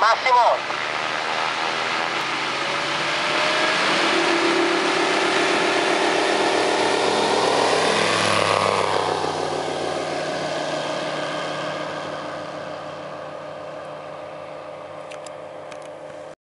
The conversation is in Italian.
Massimo,